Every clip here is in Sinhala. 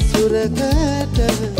සුරකට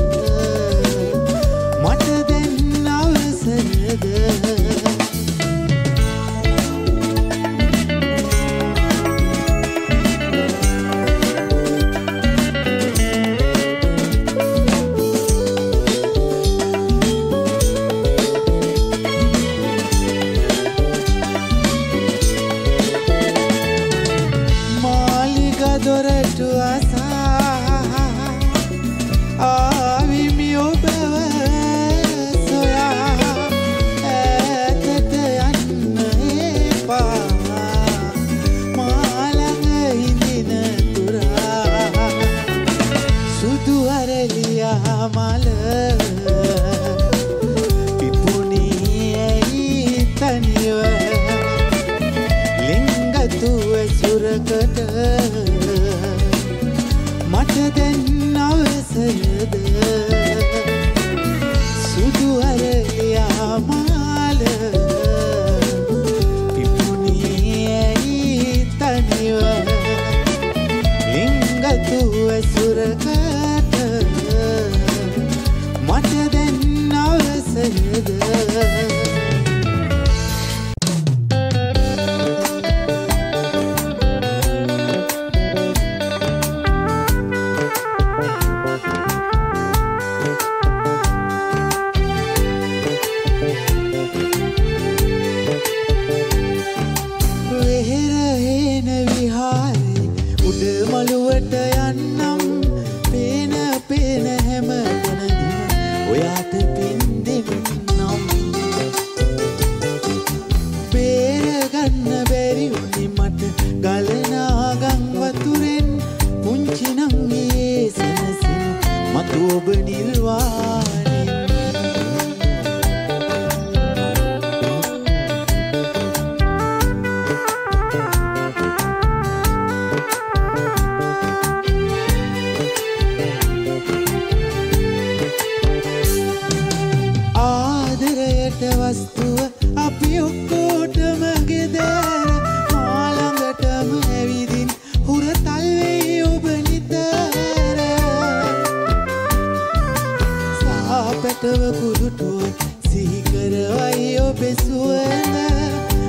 පාටව කුරුටුව සිහිකරවයි ඔබෙසුවන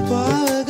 පාවග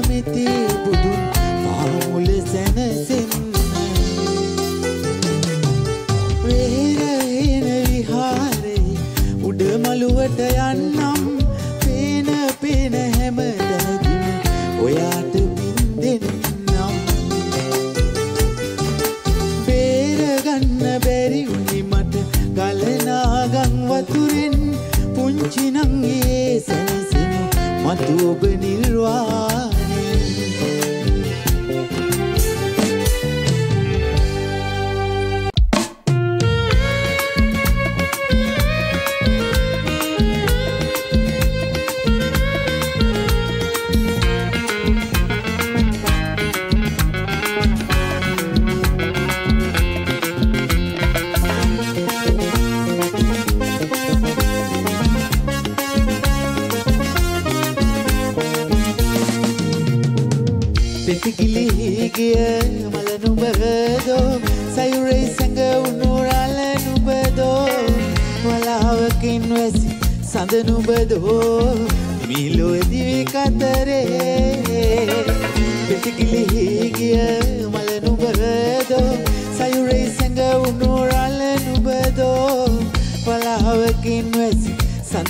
එක්කමෙතේ බුදුන් පාමුල සැනසෙන්න. වේරහෙන විහාරේ උඩ මළුවට යන්නම්. පේන පේන හැම දැදින ඔයාට පින්දෙන්නම් බේරගන්න බැරි වුණි මට ගලනාගම් වතුරෙන්. පුංචි නංගේ සැනසෙනු මතු ඔබ නිර්වාණය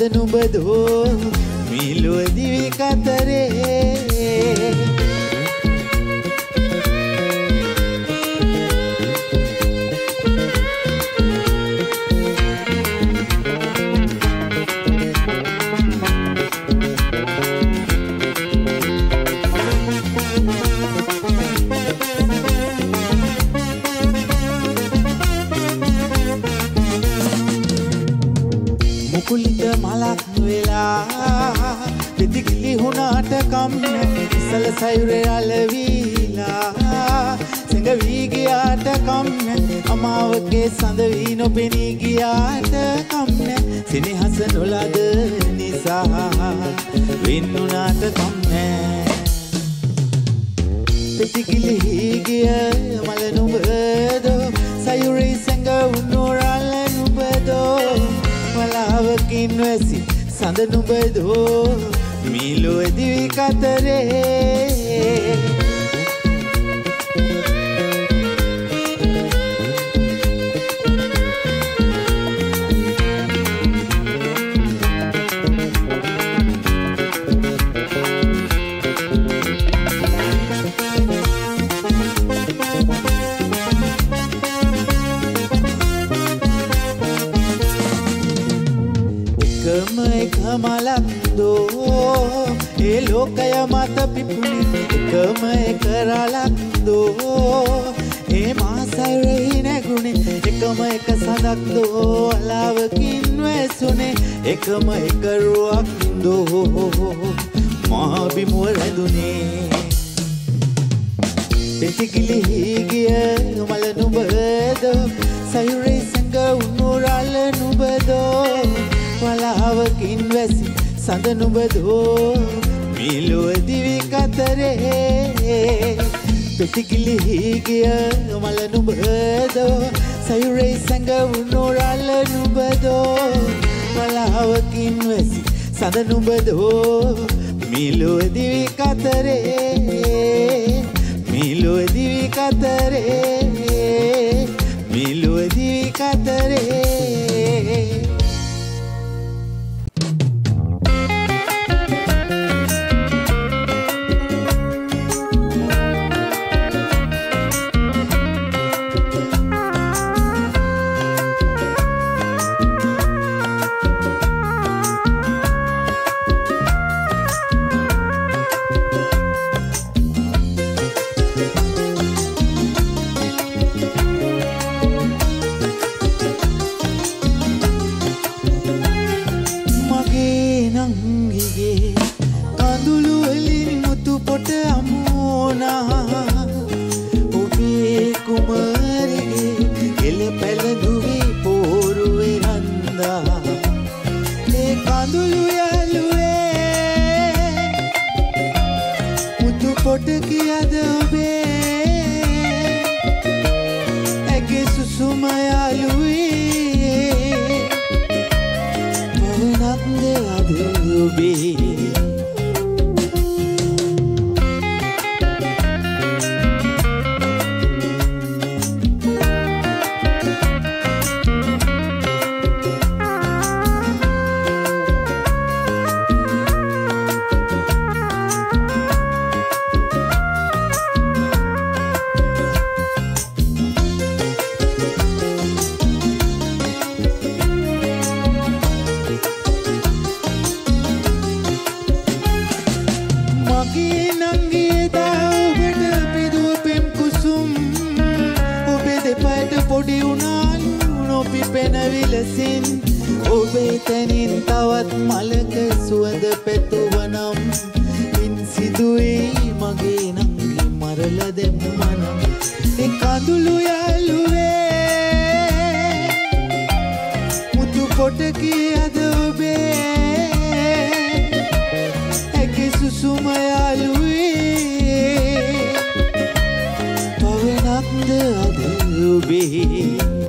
නුඹදෝ මිලෝ දිවි කතරේ සයුරේ අලවීලා සැඟ වී ගියාට කම්න අමාවගේ සඳ වී නොපෙනී ගියාට කම්න සෙනෙහස නොලද නිසා වෙන්නුනාට කම්නෑ පෙතිකිලි ගිය මල නුඹදෝ. සයුරේ සැඟ උන්නෝරල්ල නුඹදෝ. වලාවකින් වැසි සඳ නුඹදෝ. මිලෝ දිවි කතරේ. ලෝකය මත පිපුණි එකම එක රලක්දෝ ඒ මාසයිරෙහි නැගුණේ එකම එක සඳක්දෝ අලාවකින් වැසුනේ එකම එක රුවක්දෝ මහබිමුව රැඳුනේ පෙතිකිලි ගිය මල නුඹදෝ? සයුරේ සැඟ උනුරල්ල නුඹදෝ? වලාවකින් වැසි සඳ නුඹදෝ. මිලුව දිවි කතරේ. පෙතිකිලි ගිය මල නුඹදෝ. සයුරේ සැඟ උනුරල්ල නුඹදෝ. වලාවකින් වැසි සඳ නුඹදෝ. මිලුව දිවි කතරේ. මිලුව දිවි කතරේ. මිලුව දිවි කතරේ. මුතු පොට කියද? වෙන විලසින් ඔබේ තැනින් තවත් මලක සුවඳ පැතුවනම් ඉන් සිදුවී මගේ නම් මරල දෙමනම් ඒ කඳුළු යාළුවේ මුතු කොට කියද ඔබේ ඇගේ සුසුම යාළුවේ පවනක්ද අද ඔබේ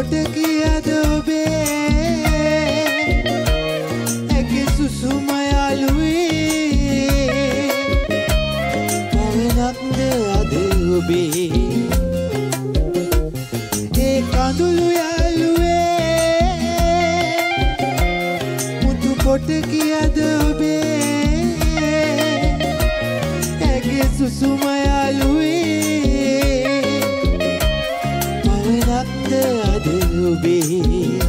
ගොඩ ගියද ඔබේ ඇගේ සුසුම යාළුවේ පොවෙනක්ද අද ඔබේ? ඒ කඳුළු යාළුවේ මුතු කොට ගියද ඔබේ? ඇගේ සුසුම යාළුවේ be.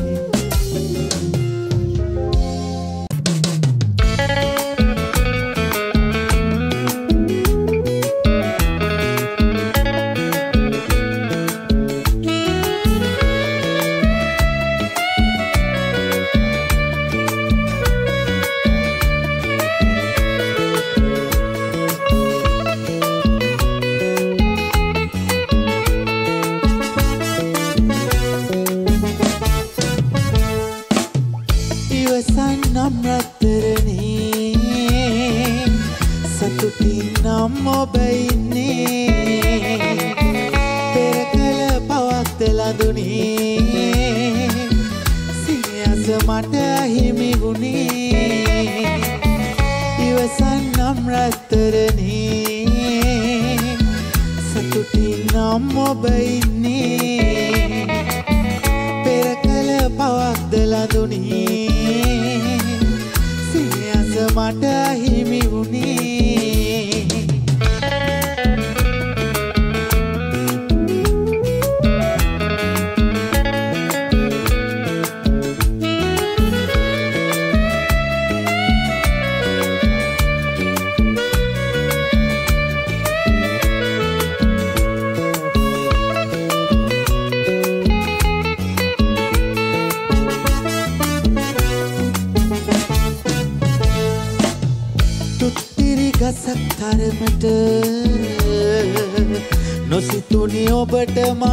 வட்டமா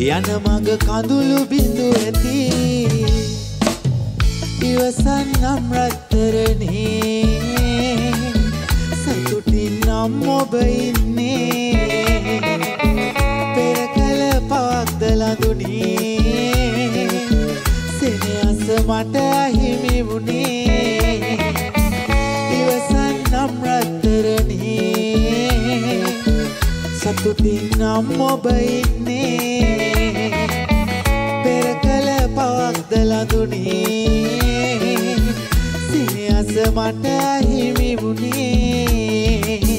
යන මග කඳුළු බිඳු ඇති. ඉවසන්නම් රත්තරනේ සතුටින් නම් ඔබ ඉන්නේ. පෙර කළ පවක්ද ලඳුනේ සෙනයස මට අහිමි වුණේ. ඉවසන්නම් රත්තරනේ සතුටින් නම් ඔබ ඉන්නේ. පෙර කළ පවක්ද ලඳුනේ සිනයස මට අහිමි වුණේ.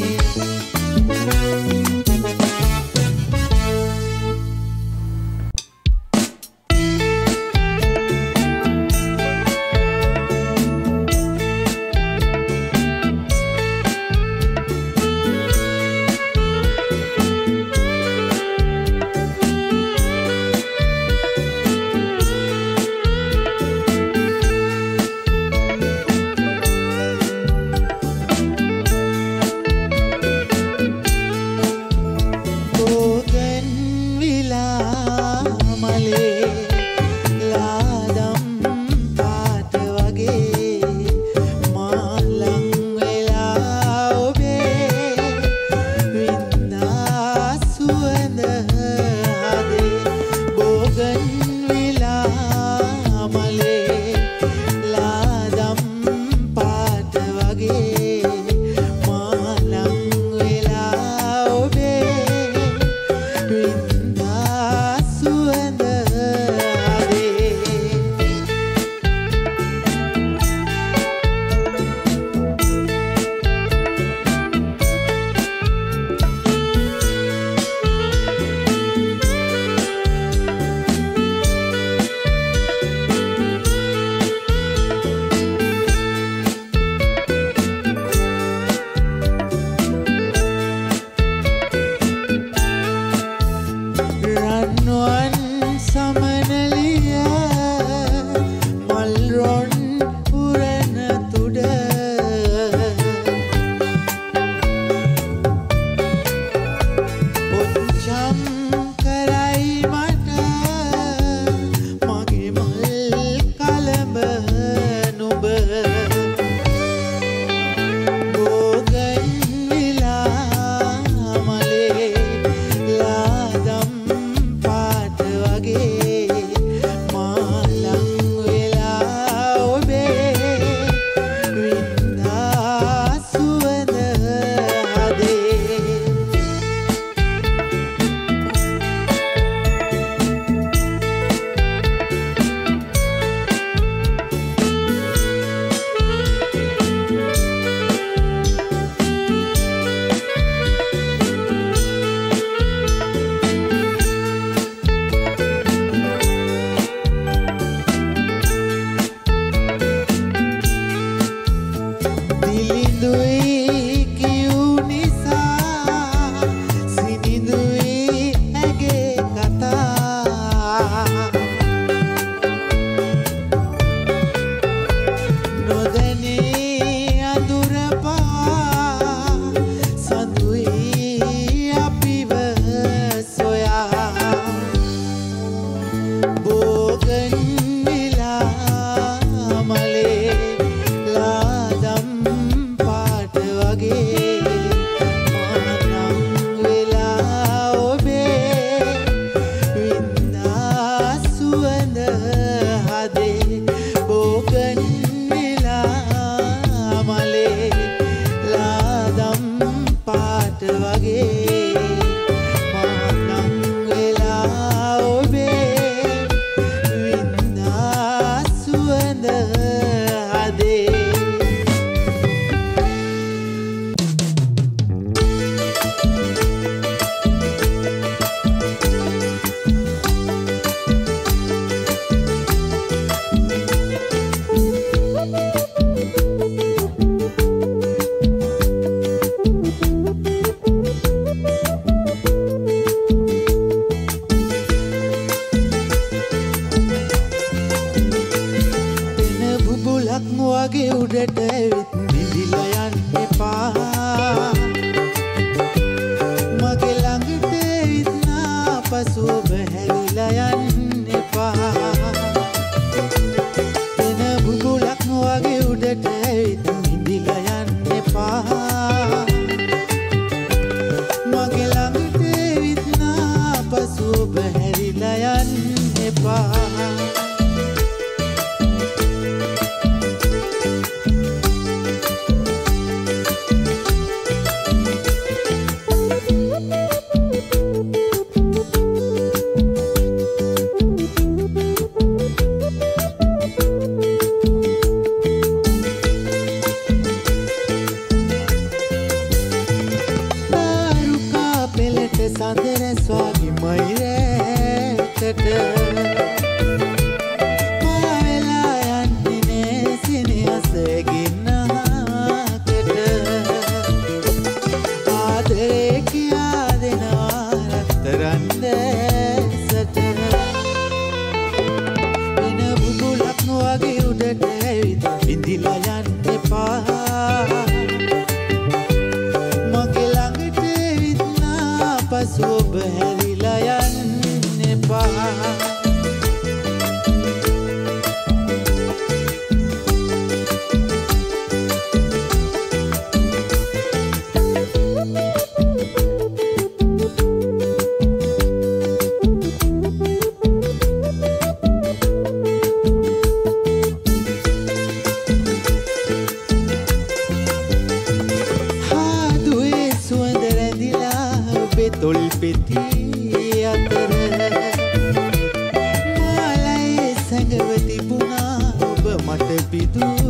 Be.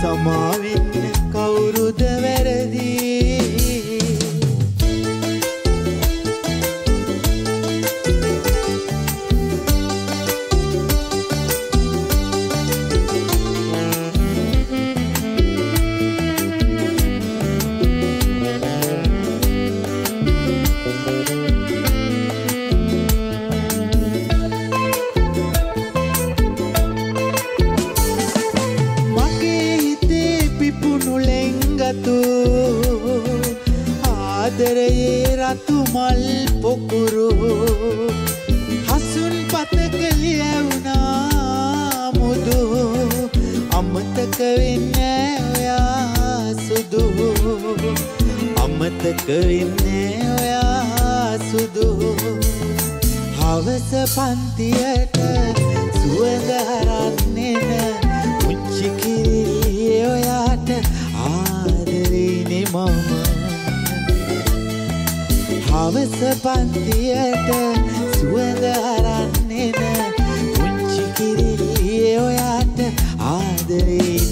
සමාවින්න කවුරුද වැරදිී? ගවෙන්නේ ඔයා සුදු හවස පන්තියට සුවඳ හරන්නේන පුංචි කිරියේ ඔයාට ආදරේනේ මම හවස පන්තියට සුවඳ හරන්නේන පුංචි කිරියේ ඔයාට ආදරේ